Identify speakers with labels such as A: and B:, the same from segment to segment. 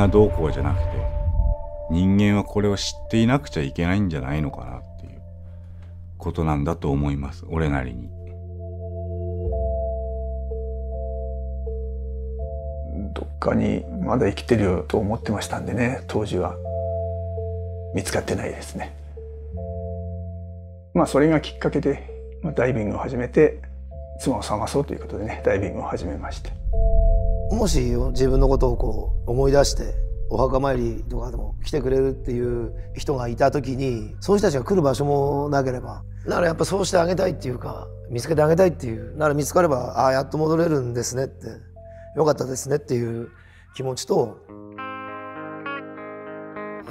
A: がどうこうじゃなくて人間はこれを知っていなくちゃいけないんじゃないのかなっていうことなんだと思います俺なりに。
B: どっかにまだ生きてるよと思ってましたんでね当時は見つかってないですね。まあそれがきっかけで、まあ、ダイビングを始めて妻を探そうということでねダイビングを始めまして。
C: もし自分のことをこう思い出してお墓参りとかでも来てくれるっていう人がいた時にそういう人たちが来る場所もなければならやっぱそうしてあげたいっていうか見つけてあげたいっていうなら見つかればああやっと戻れるんですねってよかったですねっていう気持ちと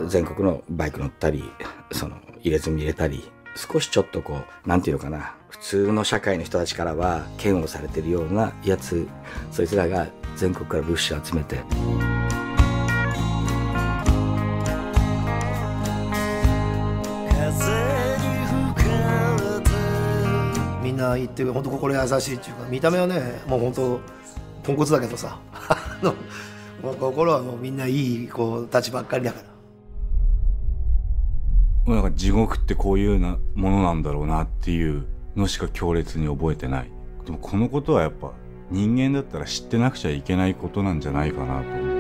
D: 全国のバイク乗ったりその入れ墨入れたり少しちょっとこうなんていうのかな普通の社会の人たちからは嫌悪されてるようなやつそいつらが全国から物資を集めて。
C: みんな言って本当心優しいっていうか見た目はねもう本当ポンコツだけどさ 心はもうみんないい子たちばっかりだから。
A: なんか地獄ってこういうなものなんだろうなっていうのしか強烈に覚えてない。でもこのことはやっぱ人間だったら知ってなくちゃいけないことなんじゃないかなと思う。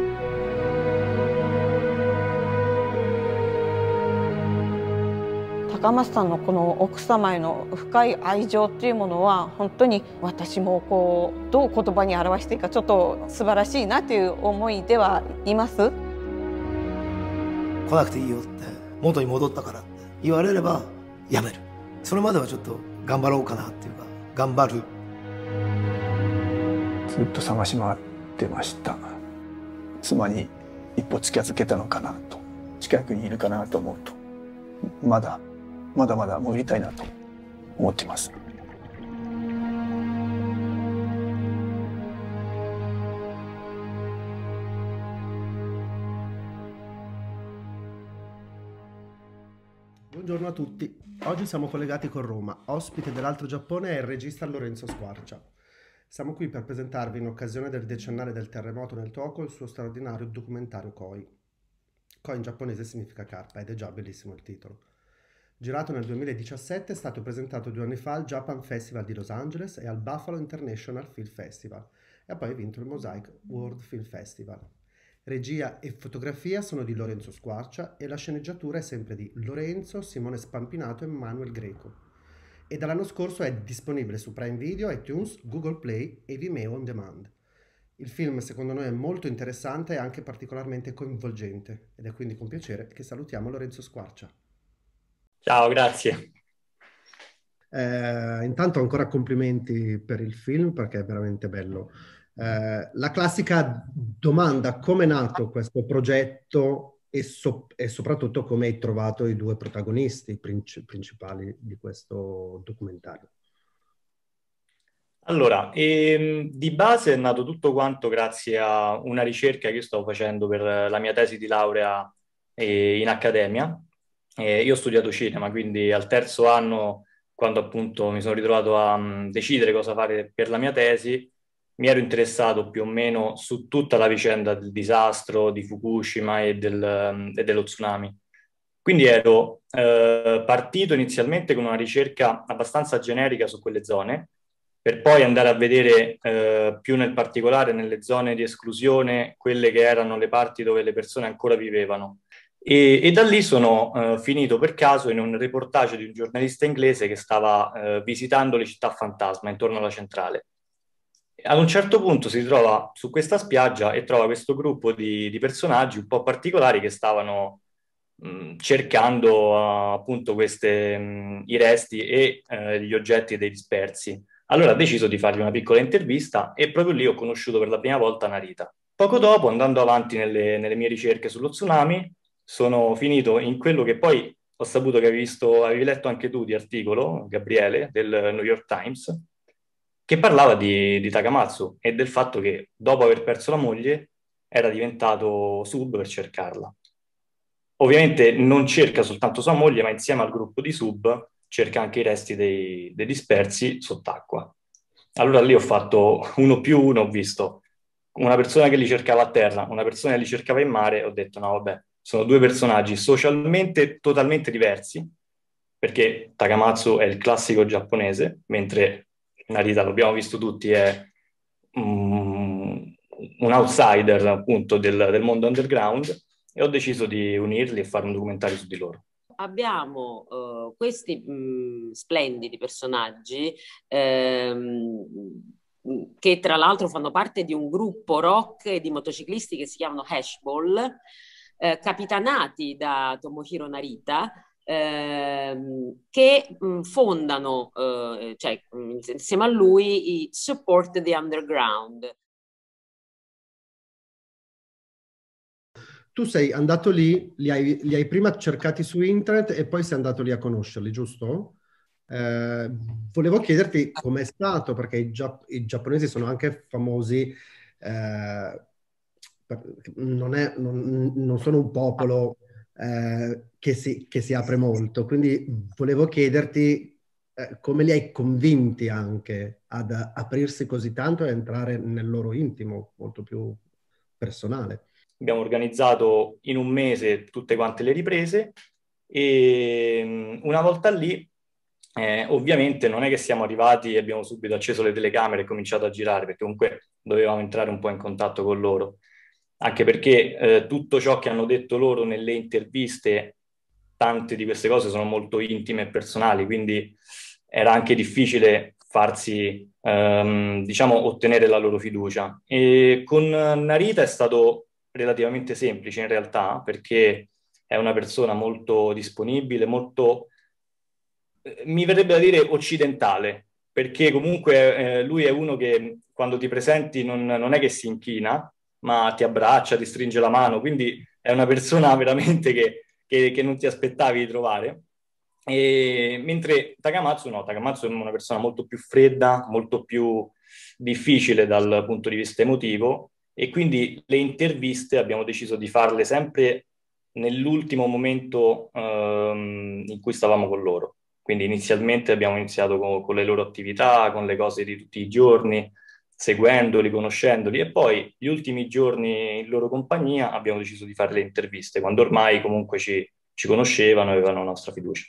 E: 高松さんのこの奥様への深い愛情っていうものは本当に私もこうどう言葉に表していいかちょっと素晴らしいなという思いではいます？
C: 来なくていいよって元に戻ったからって言われればやめるそれまではちょっと頑張ろうかなっていうか頑張る。
B: ずっと探し回ってました。妻に一歩近づけたのかなと。近くにいるかなと思うとまだまだまだ潜りたいなと思ってます。
F: Buongiorno a tutti, oggi siamo collegati con Roma, ospite dell'Altro Giappone è il regista Lorenzo Squarcia. Siamo qui per presentarvi in occasione del decennale del terremoto nel Toco il suo straordinario documentario Koi. Koi in giapponese significa carpa ed è già bellissimo il titolo. Girato nel 2017, è stato presentato due anni fa al Japan Festival di Los Angeles e al Buffalo International Film Festival e ha poi vinto il Mosaic World Film Festival. Regia e fotografia sono di Lorenzo Squarcia e la sceneggiatura è sempre di Lorenzo, Simone Spampinato e Manuel Greco. E dall'anno scorso è disponibile su Prime Video, iTunes, Google Play e Vimeo On Demand. Il film secondo noi è molto interessante e anche particolarmente coinvolgente ed è quindi con piacere che salutiamo Lorenzo Squarcia.
G: Ciao, grazie.
F: Eh, intanto ancora complimenti per il film perché è veramente bello. Eh, la classica domanda, come è nato questo progetto e, so- e, soprattutto come hai trovato i due protagonisti princi- principali di questo documentario?
G: Allora, ehm, di base è nato tutto quanto grazie a una ricerca che io stavo facendo per la mia tesi di laurea eh, in accademia eh, io ho studiato cinema, quindi al terzo anno, quando appunto mi sono ritrovato a um, decidere cosa fare per la mia tesi, mi ero interessato più o meno su tutta la vicenda del disastro di Fukushima e, del, um, e dello tsunami. Quindi ero eh, partito inizialmente con una ricerca abbastanza generica su quelle zone, per poi andare a vedere eh, più nel particolare nelle zone di esclusione quelle che erano le parti dove le persone ancora vivevano. E, e da lì sono uh, finito per caso in un reportage di un giornalista inglese che stava uh, visitando le città fantasma intorno alla centrale. Ad un certo punto si trova su questa spiaggia e trova questo gruppo di, di personaggi un po' particolari che stavano mh, cercando uh, appunto queste, mh, i resti e gli oggetti dei dispersi. Allora ha deciso di fargli una piccola intervista e proprio lì ho conosciuto per la prima volta Narita. Poco dopo, andando avanti nelle, nelle mie ricerche sullo tsunami, sono finito in quello che poi ho saputo che avevi, visto, avevi letto anche tu di articolo, Gabriele, del New York Times, che parlava di, di Takamatsu e del fatto che dopo aver perso la moglie era diventato sub per cercarla. Ovviamente non cerca soltanto sua moglie, ma insieme al gruppo di sub cerca anche i resti dei, dei dispersi sott'acqua. Allora lì ho fatto uno più uno, ho visto una persona che li cercava a terra, una persona che li cercava in mare, ho detto no, vabbè, sono due personaggi socialmente totalmente diversi, perché Takamatsu è il classico giapponese, mentre Narita, l'abbiamo visto tutti, è un outsider appunto del, del mondo underground e ho deciso di unirli e fare un documentario su di loro.
H: Abbiamo uh, questi mh, splendidi personaggi ehm, che tra l'altro fanno parte di un gruppo rock di motociclisti che si chiamano Hashball, eh, capitanati da Tomohiro Narita, ehm, che mh, fondano, eh, cioè mh, insieme a lui, i Support the Underground.
F: Tu sei andato lì, li hai, li hai prima cercati su internet e poi sei andato lì a conoscerli, giusto? Eh, volevo chiederti com'è stato, perché i, gia- i, giapponesi sono anche famosi, eh, per, non, è, non, non, sono un popolo eh, che, si, che, si, apre molto, quindi volevo chiederti eh, come li hai convinti anche ad aprirsi così tanto e entrare nel loro intimo, molto più personale.
G: Abbiamo organizzato in un mese tutte quante le riprese e mm, una volta lì eh, ovviamente non è che siamo arrivati e abbiamo subito acceso le telecamere e cominciato a girare, perché comunque dovevamo entrare un po' in contatto con loro, anche perché eh, tutto ciò che hanno detto loro nelle interviste, tante di queste cose sono molto intime e personali, quindi era anche difficile farsi, ehm, diciamo, ottenere la loro fiducia. E con Narita è stato relativamente semplice in realtà, perché è una persona molto disponibile, molto mi verrebbe da dire occidentale, perché comunque eh, lui è uno che quando ti presenti non, non, è che si inchina, ma ti abbraccia, ti stringe la mano, quindi è una persona veramente che, che, che non ti aspettavi di trovare. E, mentre Takamatsu no, Takamatsu è una persona molto più fredda, molto più difficile dal punto di vista emotivo e quindi le interviste abbiamo deciso di farle sempre nell'ultimo momento ehm, in cui stavamo con loro. Quindi inizialmente abbiamo iniziato con, con, le loro attività, con le cose di tutti i giorni, seguendoli, conoscendoli e poi gli ultimi giorni in loro compagnia abbiamo deciso di fare le interviste, quando ormai comunque ci, ci conoscevano e avevano la nostra fiducia.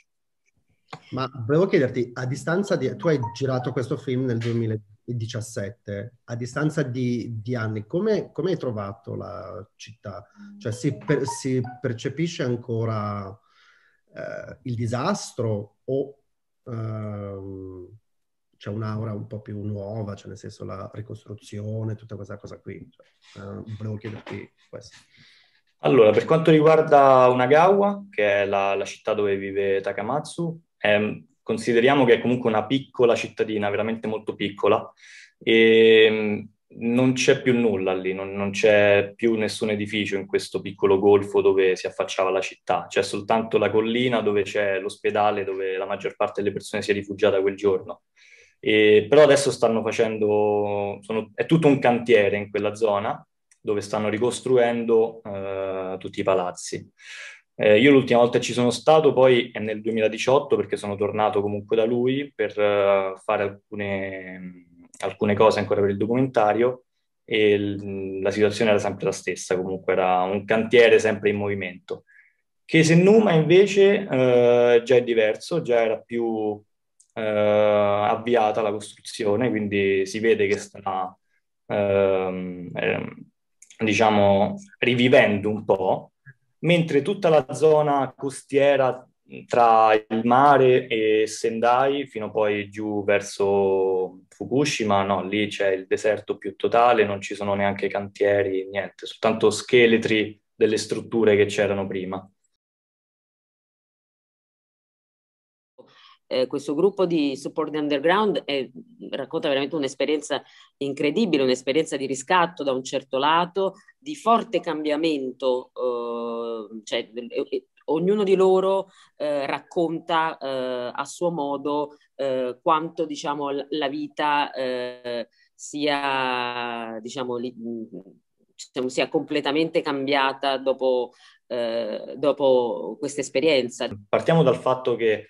F: Ma volevo chiederti, a distanza di... Tu hai girato questo film nel 2017, a distanza di, di anni, come, come, hai trovato la città? Cioè si, per, si percepisce ancora eh, il disastro o ehm, c'è un'aura un po' più nuova, cioè nel senso la ricostruzione, tutta questa cosa qui. Cioè, eh, volevo chiederti questo.
G: Allora, per quanto riguarda Unagawa, che è la, la città dove vive Takamatsu, ehm, consideriamo che è comunque una piccola cittadina, veramente molto piccola, e non c'è più nulla lì, non, non, c'è più nessun edificio in questo piccolo golfo dove si affacciava la città, c'è soltanto la collina dove c'è l'ospedale dove la maggior parte delle persone si è rifugiata quel giorno. E, però adesso stanno facendo, sono, è tutto un cantiere in quella zona dove stanno ricostruendo eh, tutti i palazzi. Eh, io l'ultima volta ci sono stato poi è nel 2018 perché sono tornato comunque da lui per uh, fare alcune alcune cose ancora per il documentario e l- la situazione era sempre la stessa, comunque era un cantiere sempre in movimento. Che se Numa invece eh, già è diverso, già era più eh, avviata la costruzione, quindi si vede che sta, ehm, eh, diciamo, rivivendo un po', mentre tutta la zona costiera tra il mare e Sendai fino poi giù verso Fukushima, no, lì c'è il deserto più totale, non ci sono neanche cantieri, niente, soltanto scheletri delle strutture che c'erano prima.
H: Eh, questo gruppo di Support Underground è, racconta veramente un'esperienza incredibile, un'esperienza di riscatto da un certo lato, di forte cambiamento, eh, cioè, eh, ognuno di loro eh, racconta eh, a suo modo eh, quanto diciamo, la vita eh, sia, diciamo, li, diciamo, sia completamente cambiata dopo, eh, dopo questa esperienza.
G: Partiamo dal fatto che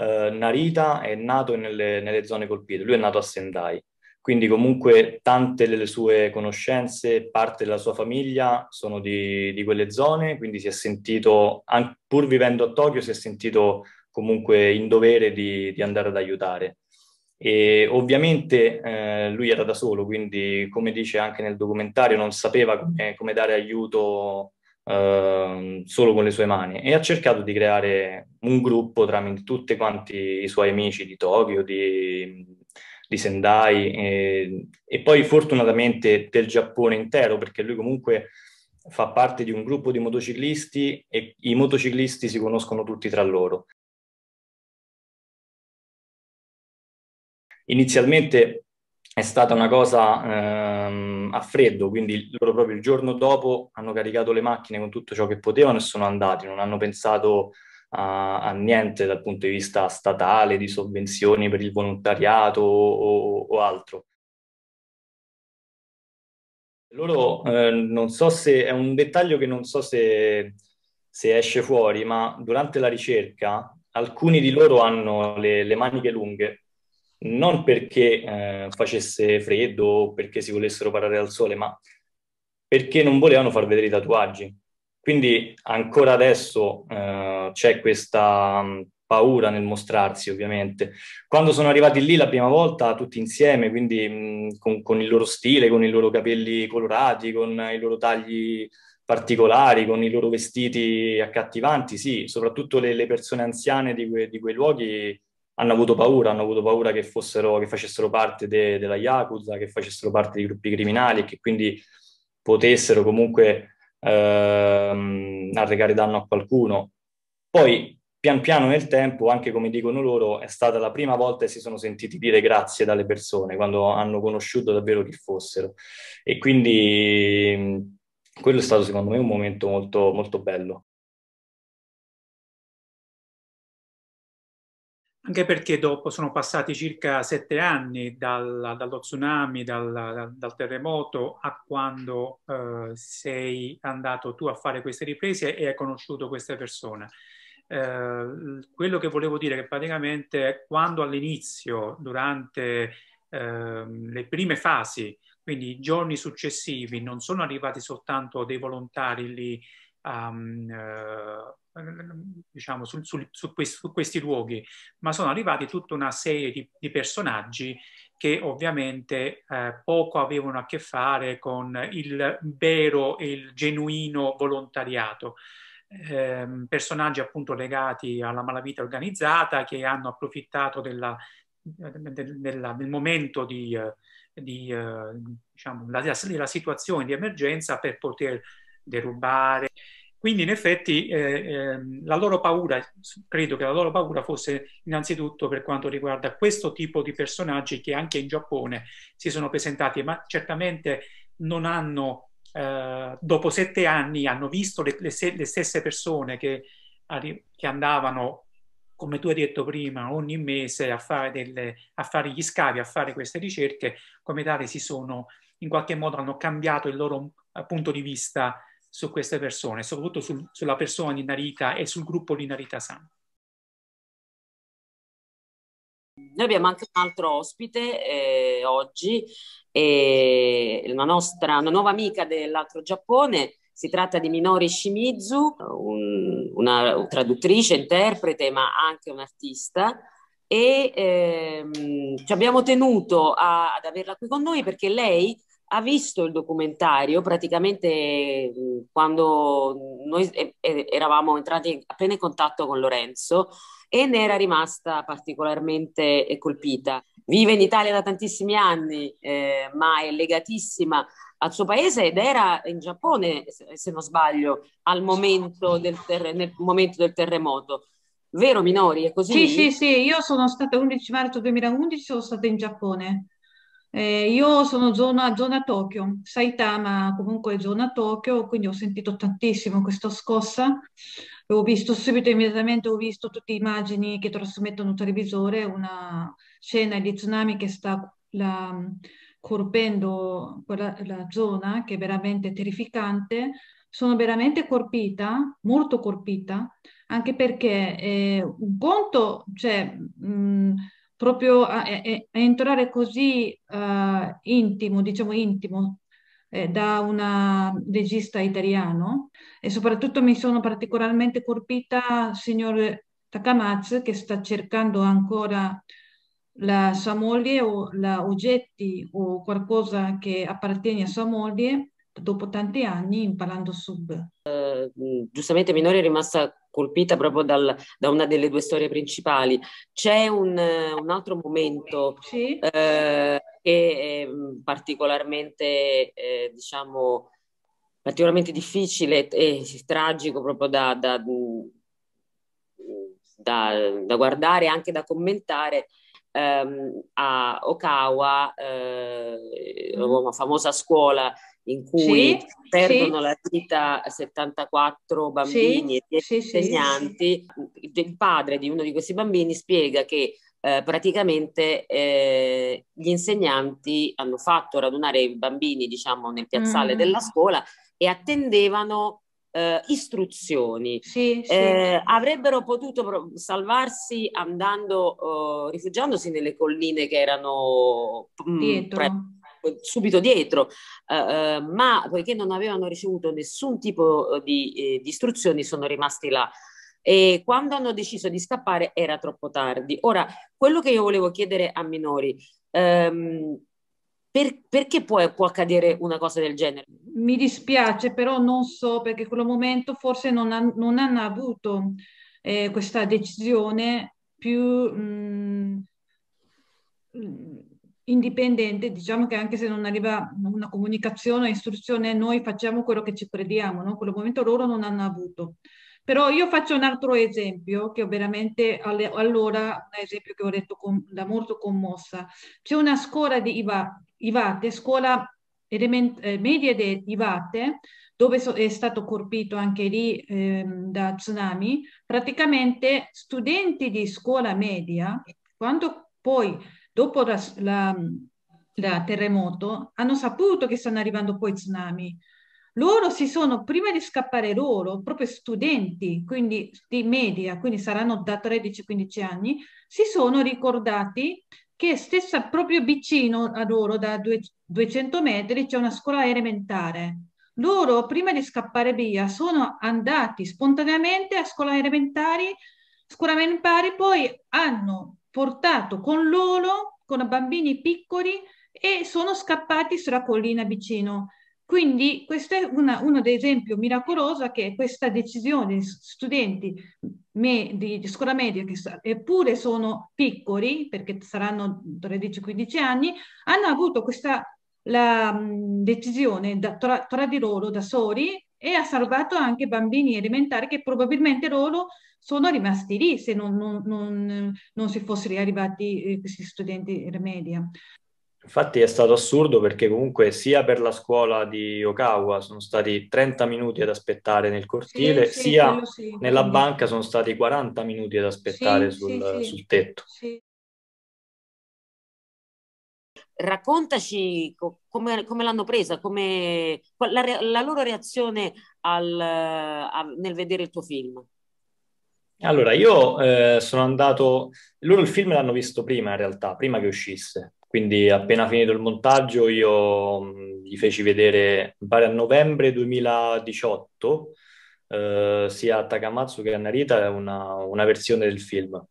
G: eh, Narita è nato nelle, nelle, zone colpite, lui è nato a Sendai. quindi comunque tante delle sue conoscenze, parte della sua famiglia sono di, di quelle zone, quindi si è sentito, pur vivendo a Tokyo, si è sentito comunque in dovere di, di andare ad aiutare. E ovviamente eh, lui era da solo, quindi come dice anche nel documentario, non sapeva come, come dare aiuto eh, solo con le sue mani e ha cercato di creare un gruppo tramite tutti quanti i suoi amici di Tokyo, di, di Sendai e, e poi fortunatamente del Giappone intero, perché lui comunque fa parte di un gruppo di motociclisti e i motociclisti si conoscono tutti tra loro. Inizialmente è stata una cosa ehm, a freddo, quindi loro proprio il giorno dopo hanno caricato le macchine con tutto ciò che potevano e sono andati, non hanno pensato a, a niente dal punto di vista statale, di sovvenzioni per il volontariato o, o altro. Loro eh, non so se è un dettaglio che non so se, se, esce fuori, ma durante la ricerca alcuni di loro hanno le, le maniche lunghe non perché eh, facesse freddo o perché si volessero parare al sole, ma perché non volevano far vedere i tatuaggi. Quindi ancora adesso eh, c'è questa mh, paura nel mostrarsi, ovviamente. Quando sono arrivati lì la prima volta, tutti insieme, quindi mh, con, con, il loro stile, con i loro capelli colorati, con i loro tagli particolari, con i loro vestiti accattivanti, sì, soprattutto le, le persone anziane di, que, di quei luoghi hanno avuto paura, hanno avuto paura che, fossero, che facessero parte de, della Yakuza, che facessero parte di gruppi criminali e che quindi potessero comunque ehm, arrecare danno a qualcuno. Poi, pian piano nel tempo, anche come dicono loro, è stata la prima volta che si sono sentiti dire grazie dalle persone, quando hanno conosciuto davvero chi fossero. E quindi quello è stato secondo me un momento molto, molto bello.
I: Anche perché dopo sono passati circa sette anni dal, dallo tsunami, dal, dal, terremoto a quando eh, sei andato tu a fare queste riprese e hai conosciuto queste persone. Eh, quello che volevo dire è che praticamente quando all'inizio, durante eh, le prime fasi, quindi i giorni successivi, non sono arrivati soltanto dei volontari lì um, diciamo, su, su, su, questi, su, questi, luoghi, ma sono arrivati tutta una serie di, di personaggi che ovviamente eh, poco avevano a che fare con il vero e il genuino volontariato. Eh, personaggi appunto legati alla malavita organizzata che hanno approfittato della, della, del momento di, di diciamo, la, della situazione di emergenza per poter derubare quindi in effetti eh, eh, la loro paura, credo che la loro paura fosse innanzitutto per quanto riguarda questo tipo di personaggi che anche in Giappone si sono presentati, ma certamente non hanno, eh, dopo sette anni, hanno visto le, le, le stesse persone che, che, andavano, come tu hai detto prima, ogni mese a fare, delle, a fare gli scavi, a fare queste ricerche, come tale si sono, in qualche modo hanno cambiato il loro eh, punto di vista su queste persone, soprattutto sul, sulla persona di Narita e sul gruppo di Narita-san.
H: Noi abbiamo anche un altro ospite eh, oggi, eh, una, nostra, una nuova amica dell'altro Giappone, si tratta di Minori Shimizu, un, una traduttrice, interprete, ma anche un'artista. E ehm, ci abbiamo tenuto a, ad averla qui con noi perché lei ha visto il documentario praticamente quando noi eravamo entrati appena in contatto con Lorenzo e ne era rimasta particolarmente colpita. Vive in Italia da tantissimi anni, eh, ma è legatissima al suo paese ed era in Giappone, se non sbaglio, al momento del, terre- nel momento del terremoto. Vero Minori, è così?
J: Sì, sì, sì, io sono stata 11 marzo 2011, sono stata in Giappone. Eh, io sono zona, zona Tokyo, Saitama comunque è zona Tokyo, quindi ho sentito tantissimo questa scossa. Ho visto subito, immediatamente, ho visto tutte le immagini che trasmettono il televisore, una scena di tsunami che sta la, colpendo quella, la zona, che è veramente terrificante. Sono veramente colpita, molto colpita, anche perché eh, un conto, cioè, mh, proprio a, a, entrare così uh, intimo, diciamo intimo, eh, da una regista italiano e soprattutto mi sono particolarmente colpita signor Takamatsu che sta cercando ancora la sua moglie o la oggetti o qualcosa che appartiene a sua moglie dopo tanti anni imparando sub.
H: Giustamente Minori è rimasta colpita proprio dal, da una delle due storie principali. C'è un, un altro momento sì. uh, che è particolarmente, eh, diciamo, particolarmente difficile e tragico proprio da, da, da, da guardare e anche da commentare, ehm, a Okawa, eh, una famosa scuola in cui sì, perdono sì. la vita 74 bambini e insegnanti. Il padre di uno di questi bambini spiega che eh, praticamente eh, gli insegnanti hanno fatto radunare i bambini, diciamo, nel piazzale mm. della scuola e attendevano eh, istruzioni.
J: Sì, sì.
H: Eh, avrebbero potuto salvarsi andando, uh, rifugiandosi nelle colline che erano
J: mm, dietro. Pre-
H: subito dietro, uh, uh, ma poiché non avevano ricevuto nessun tipo di, eh, di, istruzioni sono rimasti là. E quando hanno deciso di scappare era troppo tardi. Ora, quello che io volevo chiedere a minori, um, per, perché può, può, accadere una cosa del genere?
J: Mi dispiace, però non so perché in quel momento forse non, ha, non hanno avuto eh, questa decisione più mh, mm, indipendente. Diciamo che anche se non arriva una comunicazione istruzione, noi facciamo quello che ci crediamo, no? In quel momento loro non hanno avuto. Però io faccio un altro esempio che veramente allora, un esempio che ho detto con, da molto commossa. C'è una scuola di Iva, Ivate, scuola element, eh, media di Ivate, dove so, è stato colpito anche lì eh, da tsunami, praticamente studenti di scuola media, quando poi dopo la terremoto hanno saputo che stanno arrivando poi tsunami, loro si sono, prima di scappare loro, proprio studenti, quindi di media, quindi saranno da 13-15 anni, si sono ricordati che stessa proprio vicino a loro, da 200 metri, c'è una scuola elementare. Loro, prima di scappare via, sono andati spontaneamente a scuola elementari, scuola elementari, poi hanno portato con loro, con bambini piccoli, e sono scappati sulla collina vicino. Quindi questo è una, uno dei esempi miracoloso che questa decisione di studenti me, di, scuola media, che eppure sono piccoli, perché saranno 13-15 anni, hanno avuto questa la, decisione da, tra, tra, di loro da soli e ha salvato anche bambini elementari che probabilmente loro sono rimasti lì se non, non, non, non si fossero arrivati eh, questi studenti media.
G: Infatti è stato assurdo perché comunque sia per la scuola di Okawa sono stati 30 minuti ad aspettare nel cortile, sì, sia sì, nella banca sono stati 40 minuti ad aspettare sì, sul, sul, tetto.
H: Raccontaci come, come, l'hanno presa, come, la, la loro reazione al, a, nel vedere il tuo film.
G: Allora, io eh, sono andato, loro il film l'hanno visto prima in realtà, prima che uscisse quindi appena finito il montaggio io mh, gli feci vedere, pare a novembre 2018, eh, sia a Takamatsu che a Narita una, una versione del film.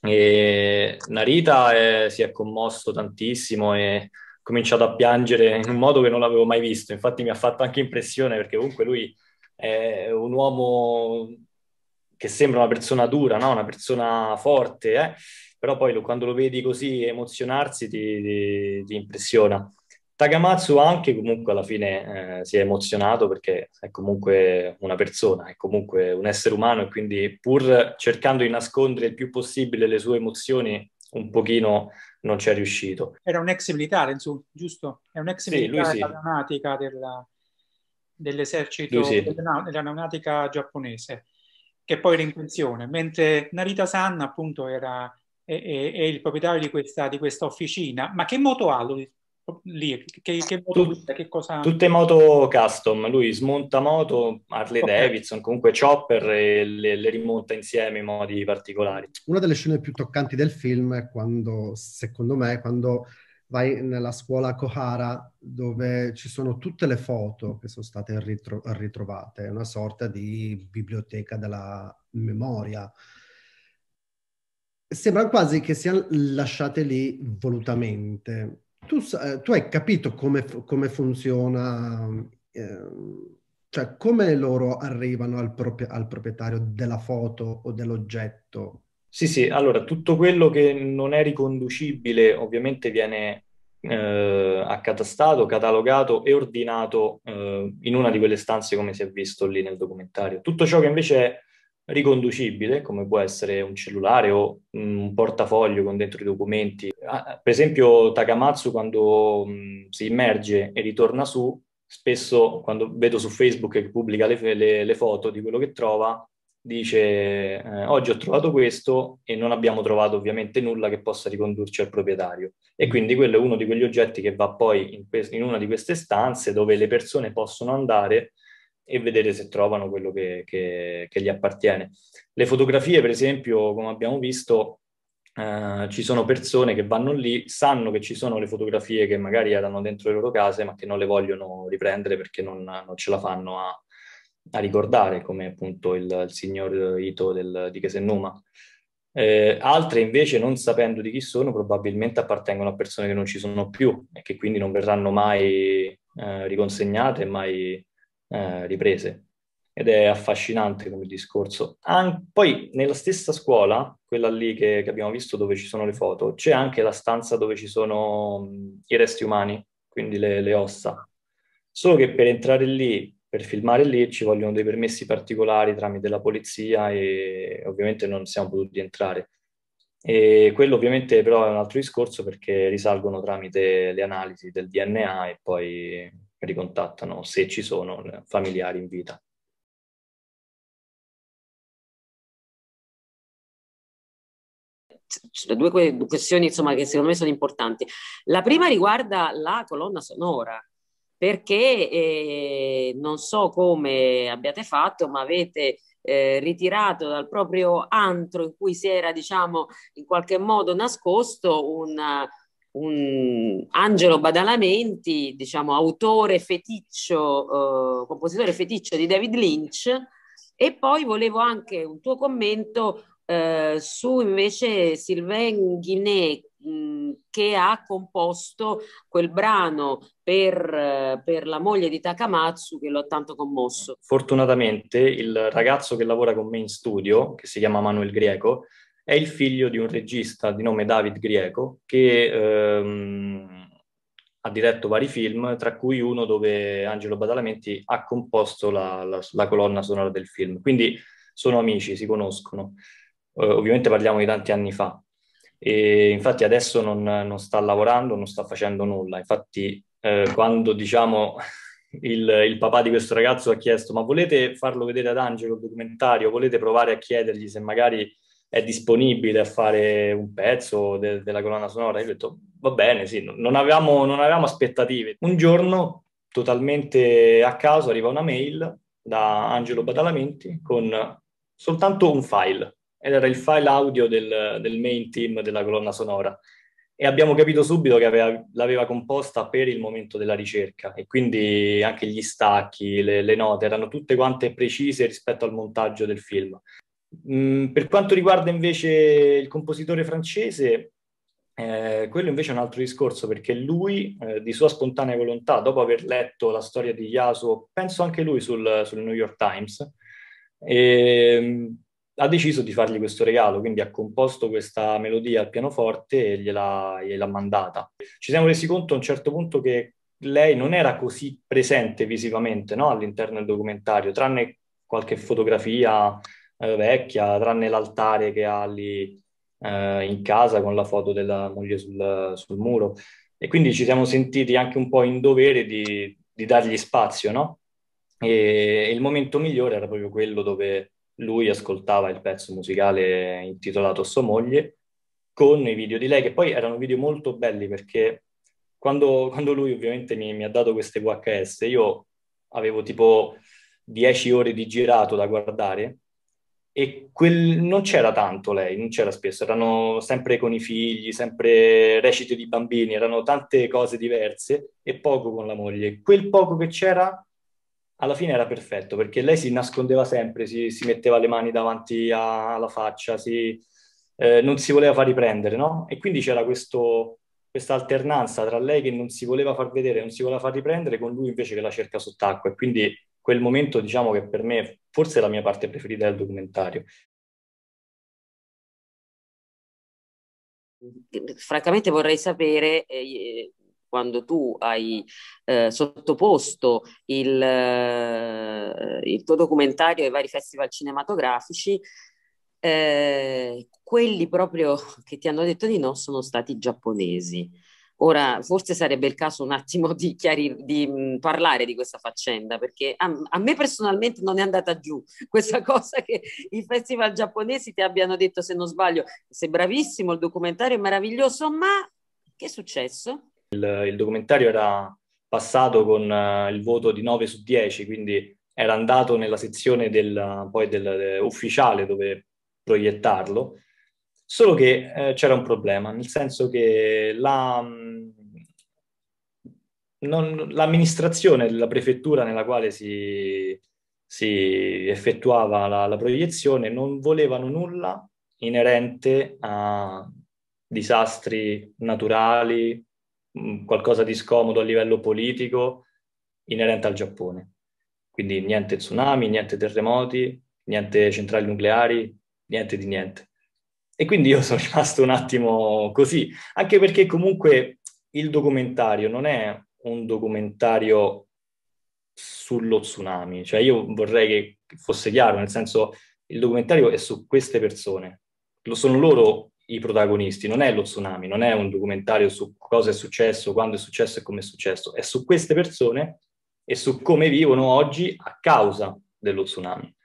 G: E Narita è, si è commosso tantissimo e ha cominciato a piangere in un modo che non l'avevo mai visto. Infatti mi ha fatto anche impressione perché comunque lui è un uomo che sembra una persona dura, no? una persona forte, eh? però poi quando lo vedi così emozionarsi ti, ti, ti impressiona. Takamatsu anche comunque alla fine eh, si è emozionato perché è comunque una persona, è comunque un essere umano e quindi pur cercando di nascondere il più possibile le sue emozioni, un pochino non ci è riuscito.
I: Era un ex militare, insomma, giusto? È un ex sì, militare sì. dell'aeronautica della, dell'esercito, sì. dell'aeronautica giapponese, che poi era in pensione, mentre Narita San appunto era è, è, è il proprietario di questa, di questa, officina. Ma che moto ha lui? Lì? Che, che moto, Tut- che cosa...
G: Tutte moto custom, lui smonta moto, Harley okay. Davidson, comunque chopper e le, le, rimonta insieme in modi particolari.
F: Una delle scene più toccanti del film è quando, secondo me, quando vai nella scuola Kohara dove ci sono tutte le foto che sono state ritro- ritrovate, è una sorta di biblioteca della memoria. Sembra quasi che siano lasciate lì volutamente tu, eh, tu hai capito come, come funziona, eh, cioè come loro arrivano al, proprio, al proprietario della foto o dell'oggetto?
G: Sì, sì, allora tutto quello che non è riconducibile ovviamente viene eh, accatastato, catalogato e ordinato eh, in una di quelle stanze come si è visto lì nel documentario. Tutto ciò che invece è riconducibile, come può essere un cellulare o un portafoglio con dentro i documenti. Ah, per esempio Takamatsu quando mh, si immerge e ritorna su, spesso quando vedo su Facebook che pubblica le, le, le foto di quello che trova, dice eh, oggi ho trovato questo e non abbiamo trovato ovviamente nulla che possa ricondurci al proprietario. E quindi quello è uno di quegli oggetti che va poi in, in una di queste stanze dove le persone possono andare e vedere se trovano quello che, che, che, gli appartiene. Le fotografie, per esempio, come abbiamo visto, eh, ci sono persone che vanno lì, sanno che ci sono le fotografie che magari erano dentro le loro case, ma che non le vogliono riprendere perché non, non ce la fanno a, a, ricordare, come appunto il, il signor Ito del, di Kesennuma. Eh, altre invece, non sapendo di chi sono, probabilmente appartengono a persone che non ci sono più e che quindi non verranno mai eh, riconsegnate, mai eh, riprese ed è affascinante come discorso. An- poi nella stessa scuola, quella lì che, che, abbiamo visto dove ci sono le foto, c'è anche la stanza dove ci sono mh, i resti umani, quindi le, le ossa. Solo che per entrare lì, per filmare lì, ci vogliono dei permessi particolari tramite la polizia e ovviamente non siamo potuti entrare. E quello ovviamente però è un altro discorso perché risalgono tramite le analisi del DNA e poi ricontattano se ci sono familiari in vita.
H: Due questioni insomma, che secondo me sono importanti. La prima riguarda la colonna sonora, perché eh, non so come abbiate fatto, ma avete eh, ritirato dal proprio antro in cui si era, diciamo, in qualche modo nascosto una, un Angelo Badalamenti, diciamo autore feticcio, eh, compositore feticcio di David Lynch, e poi volevo anche un tuo commento eh, su invece Sylvain Guinet che ha composto quel brano per, per, la moglie di Takamatsu che l'ho tanto commosso.
G: Fortunatamente il ragazzo che lavora con me in studio, che si chiama Manuel Greco, è il figlio di un regista di nome David Grieco che ehm, ha diretto vari film, tra cui uno dove Angelo Badalamenti ha composto la, la, la colonna sonora del film. Quindi sono amici, si conoscono. Eh, ovviamente parliamo di tanti anni fa. E infatti adesso non, non sta lavorando, non sta facendo nulla. Infatti eh, quando diciamo il, il, papà di questo ragazzo ha chiesto ma volete farlo vedere ad Angelo il documentario, volete provare a chiedergli se magari è disponibile a fare un pezzo de- della colonna sonora. Io ho detto, va bene, sì, non avevamo, non avevamo aspettative. Un giorno, totalmente a caso, arriva una mail da Angelo Badalamenti con soltanto un file, ed era il file audio del, del main team della colonna sonora. E abbiamo capito subito che aveva, l'aveva composta per il momento della ricerca e quindi anche gli stacchi, le, le note erano tutte quante precise rispetto al montaggio del film. Mm, per quanto riguarda invece il compositore francese, eh, quello invece è un altro discorso perché lui, eh, di sua spontanea volontà, dopo aver letto la storia di Yasuo, penso anche lui sul, sul New York Times, eh, ha deciso di fargli questo regalo, quindi ha composto questa melodia al pianoforte e gliel'ha, gliel'ha mandata. Ci siamo resi conto a un certo punto che lei non era così presente visivamente no? all'interno del documentario, tranne qualche fotografia eh, vecchia, tranne l'altare che ha lì eh, in casa con la foto della moglie sul, sul, muro. E quindi ci siamo sentiti anche un po' in dovere di, di dargli spazio, no? E il momento migliore era proprio quello dove lui ascoltava il pezzo musicale intitolato Sua moglie con i video di lei, che poi erano video molto belli perché quando, quando lui ovviamente mi, mi, ha dato queste VHS, io avevo tipo 10 ore di girato da guardare e quel, non c'era tanto lei, non c'era spesso, erano sempre con i figli, sempre recite di bambini, erano tante cose diverse e poco con la moglie. Quel poco che c'era alla fine era perfetto perché lei si nascondeva sempre, si, si metteva le mani davanti a, alla faccia, si, eh, non si voleva far riprendere, no? E quindi c'era questo, questa alternanza tra lei che non si voleva far vedere, non si voleva far riprendere, con lui invece che la cerca sott'acqua. E quindi quel momento, diciamo che per me forse la mia parte preferita del documentario.
H: Francamente vorrei sapere eh, quando tu hai eh, sottoposto il, eh, il, tuo documentario ai vari festival cinematografici, eh, quelli proprio che ti hanno detto di no sono stati giapponesi. Ora, forse sarebbe il caso un attimo di, chiarir- di mh, mm, parlare di questa faccenda, perché a, a, me personalmente non è andata giù questa cosa che i festival giapponesi ti abbiano detto, se non sbaglio, sei bravissimo, il documentario è meraviglioso, ma che è successo?
G: Il, il documentario era passato con uh, il voto di 9 su 10, quindi era andato nella sezione del, poi del, del, ufficiale dove proiettarlo, solo che eh, c'era un problema, nel senso che la, mm, non, l'amministrazione della prefettura nella quale si, si effettuava la, la proiezione non volevano nulla inerente a disastri naturali, mm, qualcosa di scomodo a livello politico inerente al Giappone. Quindi niente tsunami, niente terremoti, niente centrali nucleari, niente di niente. E quindi io sono rimasto un attimo così, anche perché comunque il documentario non è un documentario sullo tsunami, cioè io vorrei che fosse chiaro, nel senso il documentario è su queste persone, lo sono loro i protagonisti, non è lo tsunami, non è un documentario su cosa è successo, quando è successo e come è successo, è su queste persone e su come vivono oggi a causa dello tsunami.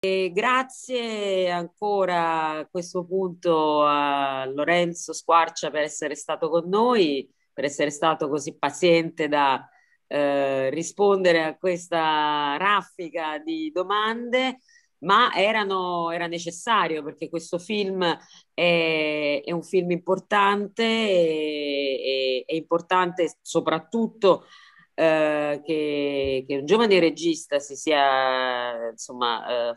H: E grazie ancora a questo punto a Lorenzo Squarcia per essere stato con noi, per essere stato così paziente da eh, rispondere a questa raffica di domande, ma erano, era necessario perché questo film è, è un film importante, è, è importante soprattutto eh, che, che, un giovane regista si sia insomma, eh,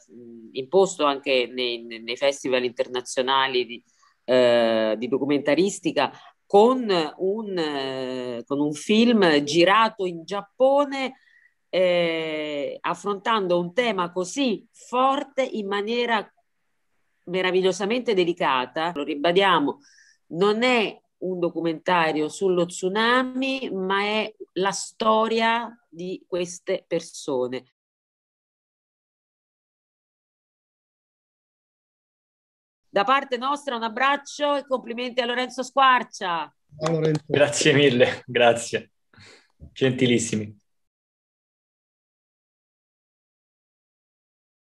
H: imposto anche nei, nei, festival internazionali di, eh, di documentaristica con un, eh, con un, film girato in Giappone eh, affrontando un tema così forte in maniera meravigliosamente delicata. Lo ribadiamo, non è un documentario sullo tsunami, ma è la storia di queste persone. Da parte nostra un abbraccio e complimenti a Lorenzo Squarcia.
G: Lorenzo. Grazie mille, grazie. Gentilissimi.